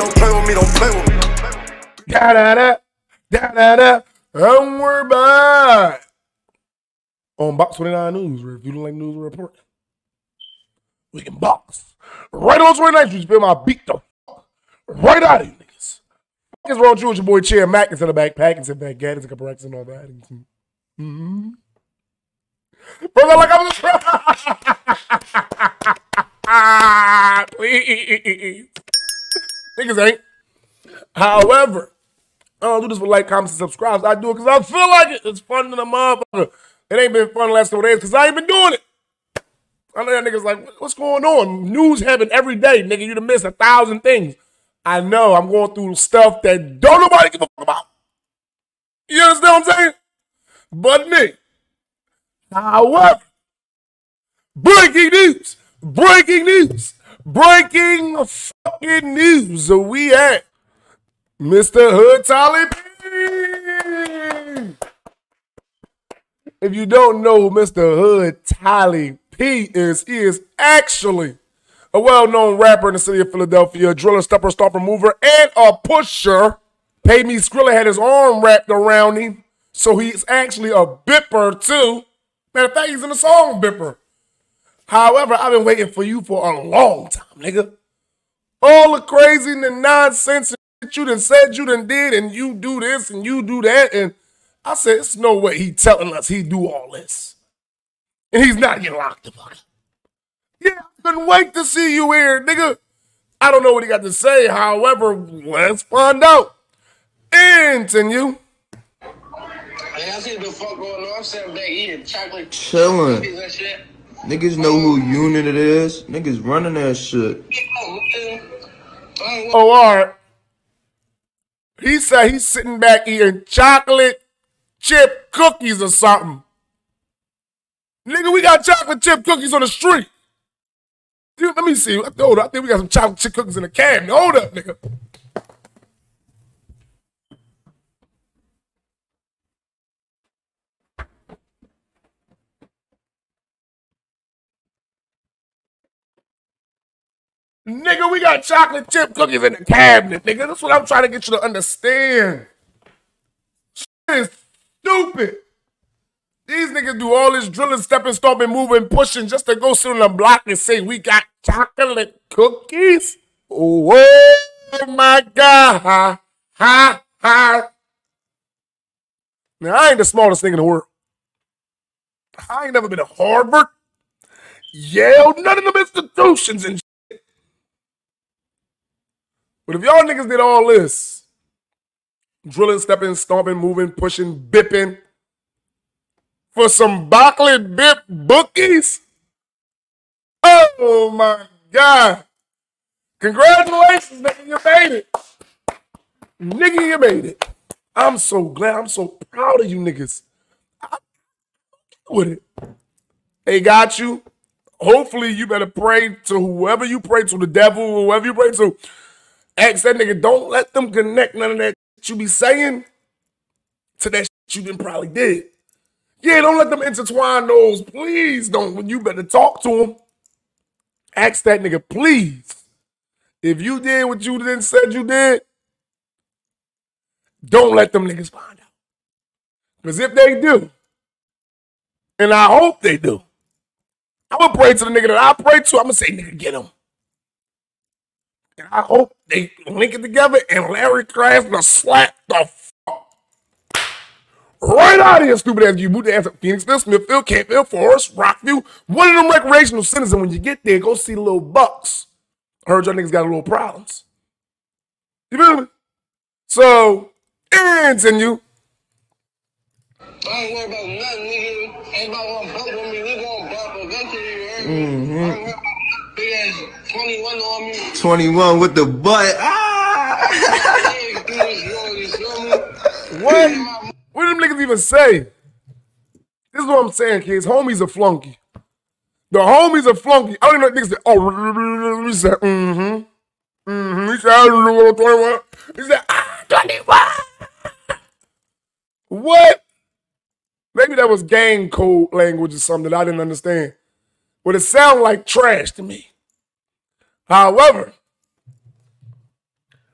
don't play with me, don't play with me. Da da da, da da da, and we're back. On Box 29 News, if you don't like news report, we can box. Right on 29th, you spill my beat the fuck right out of you niggas. Fuck is wrong with you with your boy Chair Mac instead of backpack and back Gaddis and racks and all that. Mm-hmm. Bro, like I'm just please. Niggas ain't. However, I don't do this for like, comments, and subscribes. I do it because I feel like it. It's fun to the motherfucker. It ain't been fun the last couple days because I ain't been doing it. I know that niggas like, what's going on? News heaven every day, nigga. You done missed a thousand things. I know I'm going through stuff that don't nobody give a fuck about. You understand what I'm saying? But me. However, breaking news, breaking news, breaking fucking news. We at Mr. Hood Tally P. If you don't know who Mr. Hood Tally P is, he is actually a well-known rapper in the city of Philadelphia, a driller, stepper, stomper, mover, and a pusher. Pay Me Skrilla had his arm wrapped around him, so he's actually a bipper too. Matter of fact, he's in the song Bipper. However, I've been waiting for you for a long time, nigga. All the crazy and the nonsense that you done said you done did, and you do this and you do that, and I said, it's no way he telling us he do all this. And he's not getting locked the fuck up. Yeah, I couldn't wait to see you here, nigga. I don't know what he got to say. However, let's find out. Continue. Hey, I see the fuck going on. I'm sitting back eating chocolate Chilling. Niggas know who unit it is. Niggas running that shit. Oh, all right. He said he's sitting back eating chocolate chip cookies or something. Nigga, we got chocolate chip cookies on the street. Dude, let me see. Hold up. I think we got some chocolate chip cookies in the cabinet. Hold up, nigga. Nigga, we got chocolate chip cookies in the cabinet, nigga. That's what I'm trying to get you to understand. Shit is stupid. These niggas do all this drilling, stepping, stomping, moving, pushing just to go sit on the block and say, we got chocolate cookies? Oh, my God. Ha, ha, ha. Now, I ain't the smartest thing in the world. I ain't never been to Harvard, Yale, none of them institutions and but if y'all niggas did all this, drilling, stepping, stomping, moving, pushing, bipping, for some Barkley bip bookies, oh my God. Congratulations, nigga, you made it. Nigga, you made it. I'm so glad. I'm so proud of you niggas. With it. They got you. Hopefully, you better pray to whoever you pray to, the devil, whoever you pray to. Ask that nigga, don't let them connect none of that shit you be saying to that shit you done probably did. Yeah, don't let them intertwine those. Please don't. You better talk to them. Ask that nigga, please. If you did what you then said you did, don't let them niggas find out. Because if they do, and I hope they do, I'm gonna pray to the nigga that I pray to. I'm gonna say, nigga, get him. And I hope they link it together and Larry will slap the fuck right out of here, stupid ass. You moved the ass up Phoenixville, Smithfield, Camp Hill, Forest, Rockview, one of them recreational centers. And when you get there, go see the little bucks. I heard y'all niggas got a little problems. You feel me? So, and you. I ain't worried about nothing, nigga. Ain't about one bump with me. We gonna bump eventually, you heard mm-hmm. Me? Mhm. I ain't worried about Big ass 21 on me. 21 with the butt. Ah! Yeah, do this, yo, you feel me? What? What do them niggas even say? This is what I'm saying, kids. Homies are flunky. The homies are flunky. I don't even know what niggas say. Oh, he said, mm-hmm. Mm-hmm. He said, I don't know what 21. He said, ah, 21. What? Maybe that was gang code language or something that I didn't understand. But it sounded like trash to me. However,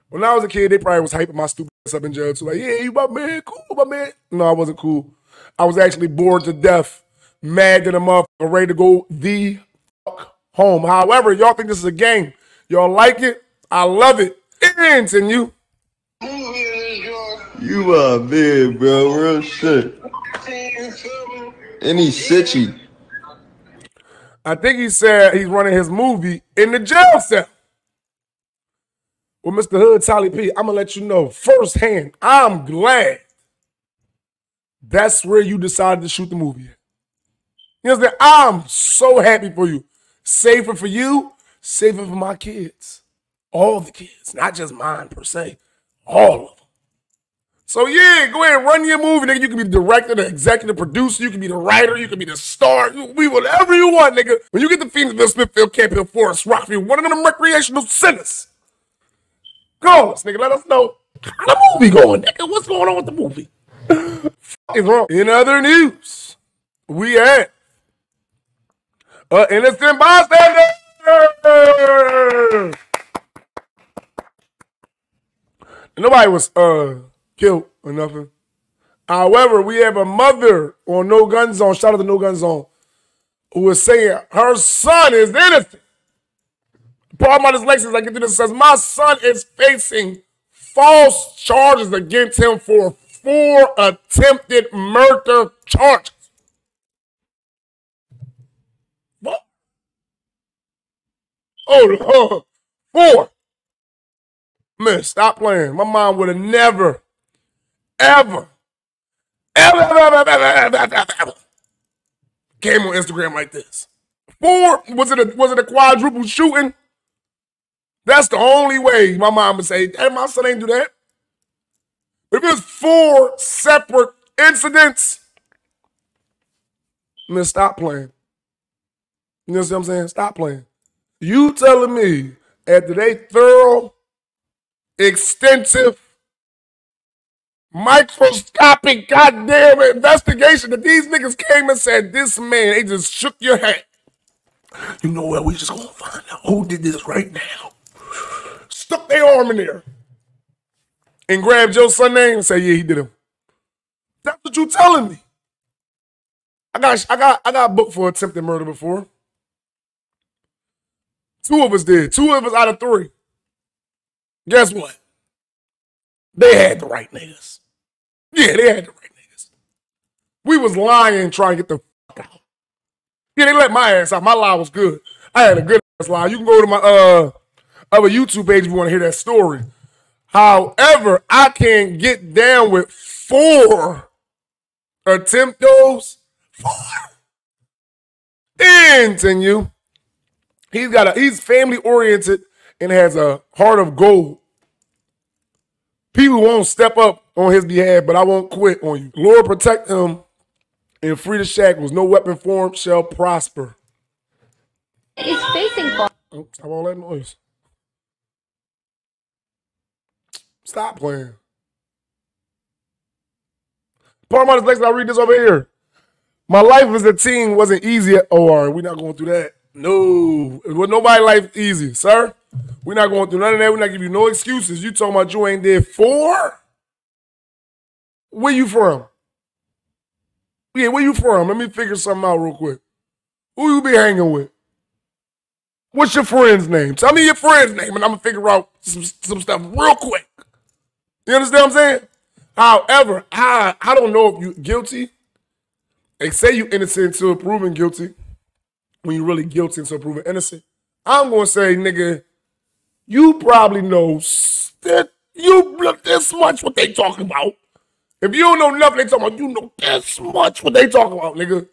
When I was a kid, they probably was hyping my stupid ass up in jail too. Like, yeah, you my man, cool, my man. No, I wasn't cool. I was actually bored to death, mad to the motherfucker, ready to go the fuck home. However, y'all think this is a game. Y'all like it? I love it. And you. Movie in this joint. You are big, bro. Real shit. You feel me? Any sitchy. I think he said he's running his movie in the jail cell. Well, Mr. Hood, Tally P, I'm gonna let you know firsthand. I'm glad that's where you decided to shoot the movie. You understand? I'm so happy for you. Safer for you, safer for my kids. All the kids, not just mine per se. All of them. So yeah, go ahead and run your movie, nigga. You can be the director, the executive producer, you can be the writer, you can be the star, you can be whatever you want, nigga. When you get to Phoenixville, Smithfield, Camp Hill, Forest, Rockview, one of them recreational centers, call us, nigga. Let us know how the movie going, nigga. What's going on with the movie? Fuck is wrong. In other news, we had an innocent bystander. Nobody was uh killed or nothing. However, we have a mother on No Gun Zone, shout out to No Gun Zone, who is saying her son is innocent. Paul Martin's Lexus, I get to this, says, My son is facing false charges against him for four attempted murder charges. What? Oh, Lord. Four. Man, stop playing. My mom would have never, ever, ever, ever, ever, ever, ever, ever, ever came on Instagram like this. Four was it a was it a quadruple shooting? That's the only way my mom would say, hey, my son ain't do that. If it's four separate incidents, then stop playing. You know what I'm saying? Stop playing. You telling me after they thorough, extensive microscopic goddamn investigation that these niggas came and said, this man, they just shook your hand. You know what? We just gonna find out who did this right now. Stuck their arm in there and grabbed your son name and say, yeah, he did him. That's what you telling me. I got, I got, I got booked for attempted murder before. Two of us did. Two of us out of three. Guess what? They had the right niggas. Yeah, they had the right niggas. We was lying trying to get the fuck out. Yeah, they let my ass out. My lie was good. I had a good ass lie. You can go to my uh other YouTube page if you want to hear that story. However, I can't get down with four attempt those. Four. Continue. He's got a he's family oriented and has a heart of gold. People won't step up on his behalf, but I won't quit on you. Lord protect him and free the shackles. No weapon formed shall prosper. is facing. Oh, Stop all that noise. Stop playing. Part of my Lex, I'll read this over here. My life as a teen wasn't easy. At, oh, all right, we're not going through that. No, it was nobody life easy, sir. We're not going through none of that. We're not giving you no excuses. You talking about you ain't there for? Where you from? Yeah, where you from? Let me figure something out real quick. Who you be hanging with? What's your friend's name? Tell me your friend's name, and I'm gonna figure out some, some stuff real quick. You understand what I'm saying? However, I I don't know if you guilty. They say you innocent until proven guilty. When you really guilty until proven innocent. I'm gonna say, nigga, you probably know that you look this much what they talking about. If you don't know nothing they talking about, you know this much what they talking about, nigga.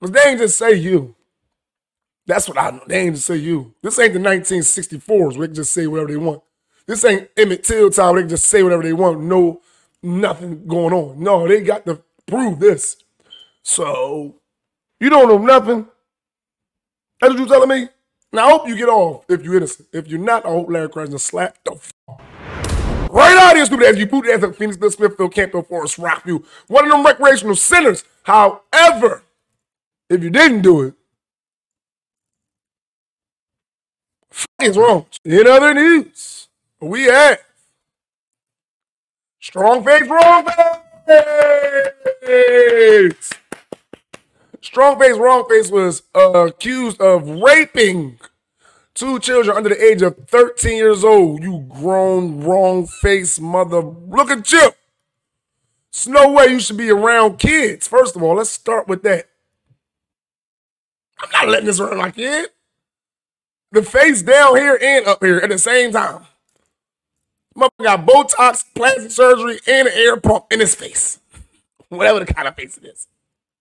But they ain't just say you. That's what I know. They ain't just say you. This ain't the 1964s where they can just say whatever they want. This ain't Emmett Till time where they can just say whatever they want. No, nothing going on. No, they got to prove this. So, you don't know nothing. That's what you telling me? Now, I hope you get off if you're innocent. If you're not, I hope Larry Krasner slap the f- right out of here, stupid ass. You boot ass at Phoenixville, Smithfield, Camp Hill, Forest, Rockview. One of them recreational centers. However, if you didn't do it, is wrong. In other news, we have strong face, wrong face. Strong face, wrong face was uh, accused of raping two children under the age of 13 years old. You grown, wrong face mother. Look at you. There's no way you should be around kids. First of all, let's start with that. I'm not letting this run my kid. The face down here and up here at the same time. Motherfucker got Botox, plastic surgery, and an air pump in his face. Whatever the kind of face it is.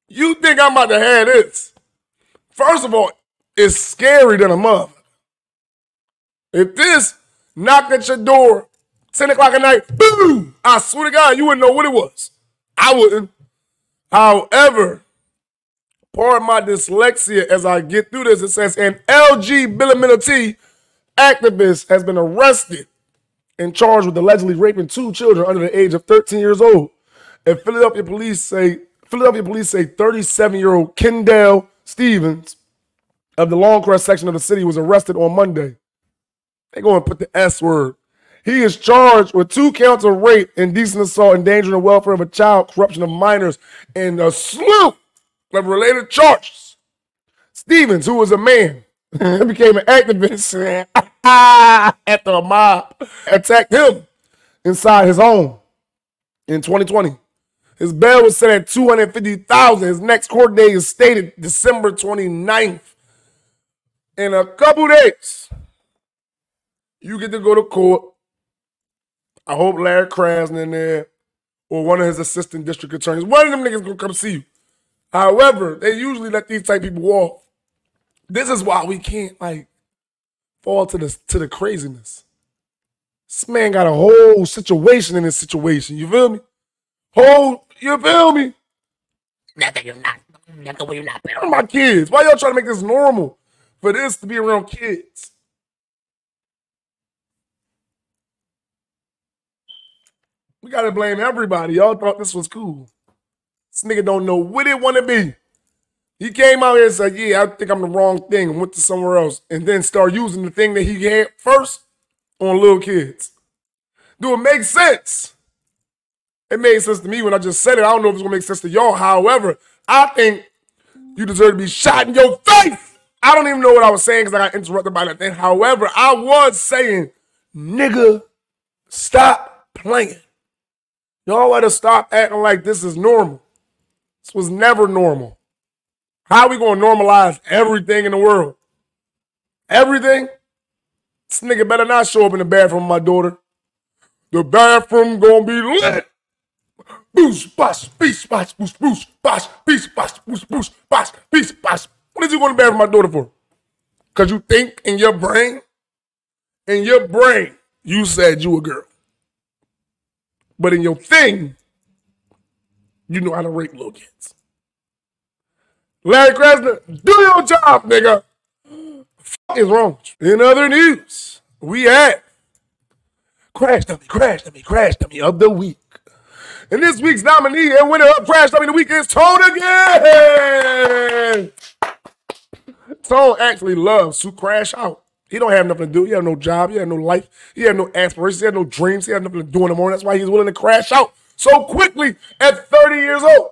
You think I'm about to have this? First of all, it's scary than a mother. If this knocked at your door 10 o'clock at night, boom, I swear to God, you wouldn't know what it was. I wouldn't. However, part of my dyslexia as I get through this, it says an LG LGBT activist has been arrested and charged with allegedly raping two children under the age of 13 years old. And Philadelphia police say Philadelphia police say 37-year-old Kendall Stevens of the Lawncrest section of the city was arrested on Monday. They going to put the S word. He is charged with two counts of rape, indecent assault, endangering the welfare of a child, corruption of minors, and a slew of related charges. Stevens, who was a man, became an activist after a mob attacked him inside his home in 2020. His bail was set at 250000 His next court date is stated December 29th. In a couple days, you get to go to court. I hope Larry Krasner in there or one of his assistant district attorneys. One of them niggas gonna come see you. However, they usually let these type people off. This is why we can't like fall to the to the craziness. This man got a whole situation in this situation. You feel me? Whole, you feel me? Nothing you're not. Nothing you're not. Where are my kids? Why y'all trying to make this normal for this to be around kids? We gotta blame everybody. Y'all thought this was cool. This nigga don't know what it want to be. He came out here and said, "Yeah, I think I'm the wrong thing," and went to somewhere else, and then start using the thing that he had first on little kids. Do it make sense? It made sense to me when I just said it. I don't know if it's gonna make sense to y'all. However, I think you deserve to be shot in your face. I don't even know what I was saying because I got interrupted by that thing. However, I was saying, nigga, stop playing. Y'all gotta stop acting like this is normal. This was never normal. How we gonna normalize everything in the world? Everything? This nigga better not show up in the bathroom my daughter. The bathroom gonna be lit. Boosh, bash, beach, bash, boosh, boosh, bash, beach, bash, boosh, boosh, bash, beach, bash. What did you want to bath with my daughter for? Because you think in your brain, in your brain, you said you a girl. But in your thing, you know how to rape little kids. Larry Krasner, do your job, nigga. Fuck is wrong? In other news, we had Crash Dummy, Crash Dummy, Crash Dummy of the Week. And this week's nominee and winner of Crash Dummy the Week is Tone again. Tone actually loves to crash out. He don't have nothing to do. He have no job. He have no life. He have no aspirations. He have no dreams. He have nothing to do in the morning. That's why he's willing to crash out so quickly at 30 years old.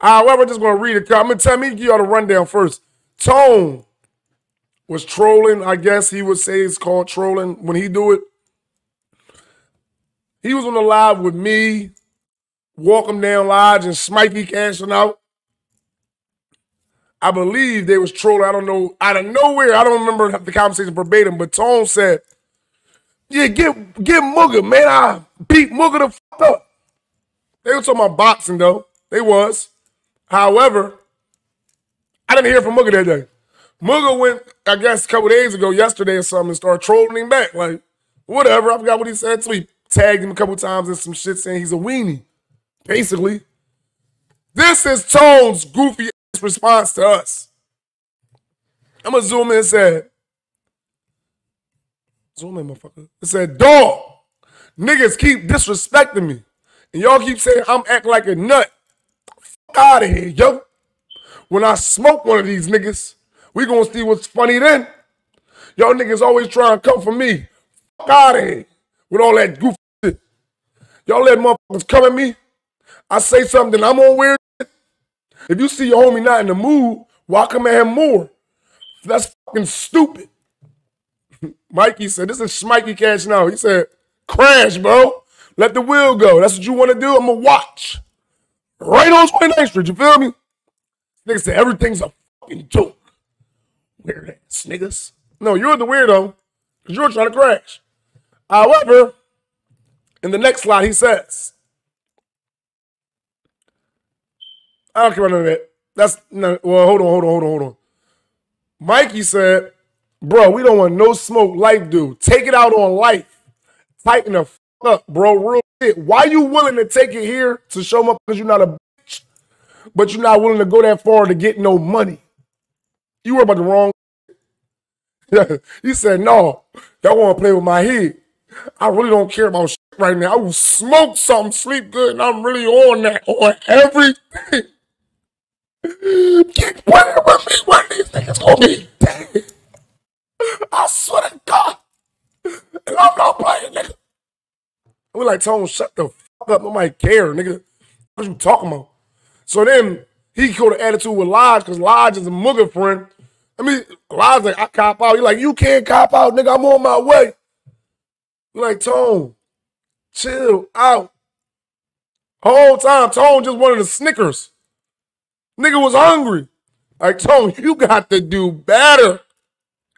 However, I'm just going to read it. I'm going to tell me, give y'all the rundown first. Tone was trolling. I guess he would say it's called trolling when he do it. He was on the live with me, Walk 'em Down Lodge, and Smikey cashing out. I believe they was trolling. I don't know. Out of nowhere, I don't remember the conversation verbatim, but Tone said, Yeah, get get Mugga, man. I beat Mugga the fuck up. They were talking about boxing, though. They was. However, I didn't hear from Mugga that day. Mugga went, I guess, a couple days ago, yesterday or something, and started trolling him back. Like, whatever. I forgot what he said. So he tagged him a couple times and some shit saying he's a weenie. Basically. This is Tone's goofy ass response to us. I'm gonna zoom in and say, zoom in, motherfucker. It said, dog, niggas keep disrespecting me. And y'all keep saying I'm acting like a nut. Fuck out of here, yo. When I smoke one of these niggas, we gonna see what's funny then. Y'all niggas always trying to come for me. fuck out of here with all that goofy shit. Y'all let motherfuckers come at me. I say something, I'm on weird. If you see your homie not in the mood, why come at him more? That's fucking stupid. Mikey said, this is Smikey Cash now. He said, crash, bro. Let the wheel go. That's what you want to do? I'm going to watch. Right on 29th Street, you feel me? Nigga said, everything's a fucking joke. Weird ass niggas. No, you're the weirdo because you're trying to crash. However, in the next slide, he says, I don't care about none of that. That's no, well, hold on, hold on, hold on, hold on. Mikey said, bro, we don't want no smoke life, dude. Take it out on life. Tighten the fuck up, bro. Real shit. Why you willing to take it here to show up because you're not a bitch, but you're not willing to go that far to get no money? You were about the wrong. he said, no, y'all want to play with my head. I really don't care about right now. I will smoke something, sleep good, and I'm really on that, on everything. Keep playing with me when these niggas gonna be dead. I swear to God. And I'm not playing, nigga. We like, Tone, shut the fuck up. Nobody care, nigga. What you talking about? So then he got an attitude with Lodge because Lodge is a mugger friend. I mean, Lodge like, I cop out. He like, you can't cop out, nigga. I'm on my way. Like, Tone, chill out. Whole time, Tone just wanted the Snickers. Nigga was hungry. Like, Tone, you got to do better.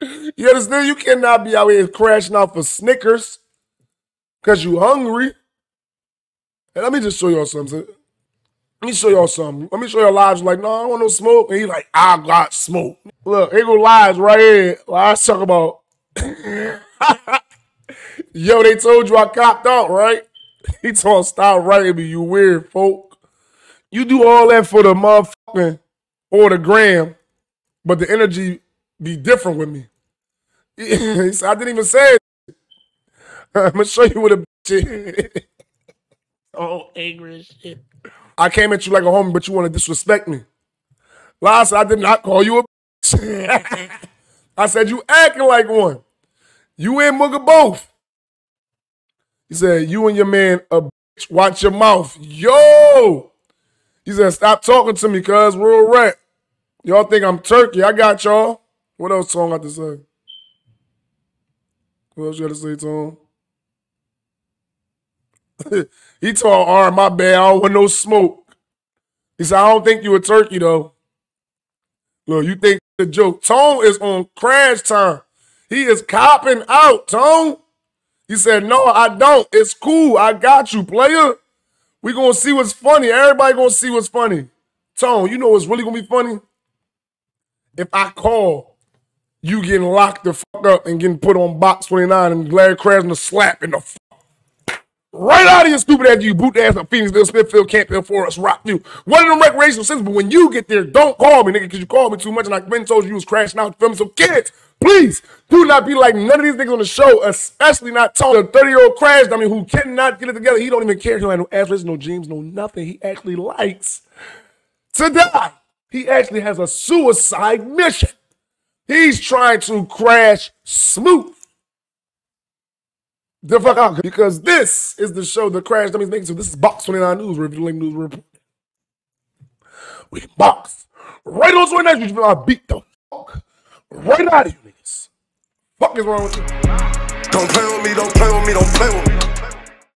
You understand? You cannot be out here crashing out for Snickers because you hungry. And let me just show y'all something. Let me show y'all something. Let me show y'all lives like, no, I don't want no smoke. And he's like, I got smoke. Look, here go lives right here. Lives talk about, yo, they told you I copped out, right? He told stop writing me, you weird folk. You do all that for the motherfucking or the gram, but the energy be different with me. He said, I didn't even say it. I'm gonna show you what a bitch is. Oh, angry as shit. I came at you like a homie, but you want to disrespect me. Last, I did not call you a bitch. I said you acting like one. You and Mugga both. He said, you and your man a bitch. Watch your mouth. Yo! He said, stop talking to me, cuz real rap. Y'all think I'm turkey. I got y'all. What else song I to say? What else you got to say, Tom? he told R, my bad, I don't want no smoke. He said, I don't think you a turkey though. Look, you think the joke. Tone is on crash time. He is copping out, Tone. He said, No, I don't. It's cool. I got you, player. We gonna see what's funny. Everybody gonna see what's funny. Tone, you know what's really gonna be funny? If I call you getting locked the fuck up and getting put on box 29 and Larry Krasner the slap in the right out of your stupid ass, you boot ass of Phoenixville, Smithfield, Camp Hill, Forest, Rockview. One of them recreational centers, but when you get there, don't call me, nigga, because you called me too much and I've been told you, was crashing out filming. So kids, please do not be like none of these niggas on the show, especially not talking a 30-year-old crash dummy who cannot get it together. He don't even care. He don't have no ass, no jeans, no nothing. He actually likes to die. He actually has a suicide mission. He's trying to crash smooth the fuck out because this is the show the Crash Dummies making. So this is Box 29 News, revealing news report. We box right on 29 which I beat the fuck right out of you niggas. Fuck is wrong with you? Don't play with me, don't play with me, don't play with me.